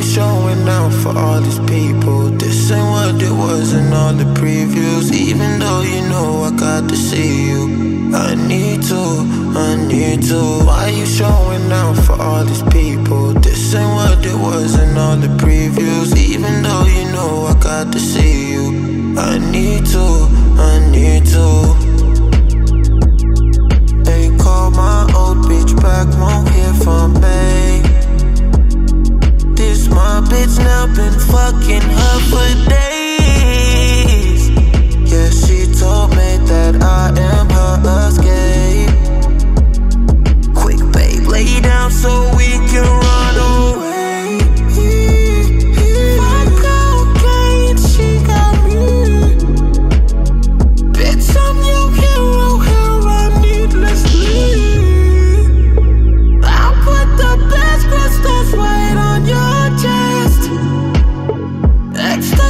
you showing out for all these people? This ain't what it was in all the previews. Even though you know I got to see you, I need to, I need to. Why you showing out for all these people? This ain't what it was in all the previews. Even though you know I got to see you, I need to. Now been fucking up for days.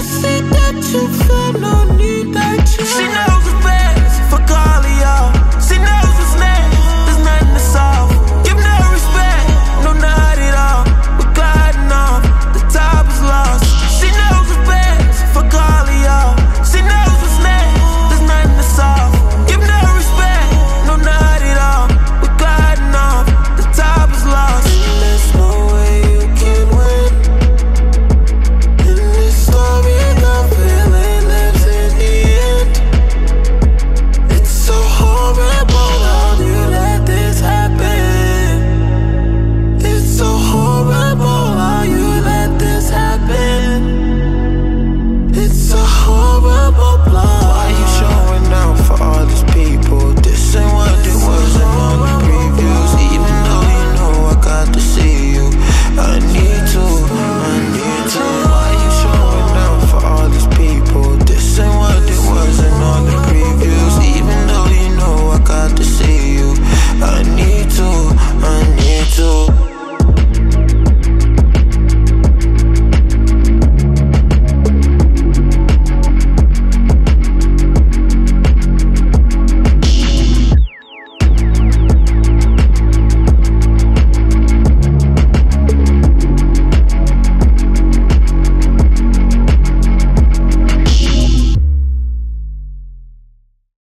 Ecstasy that you feel, no need that chest.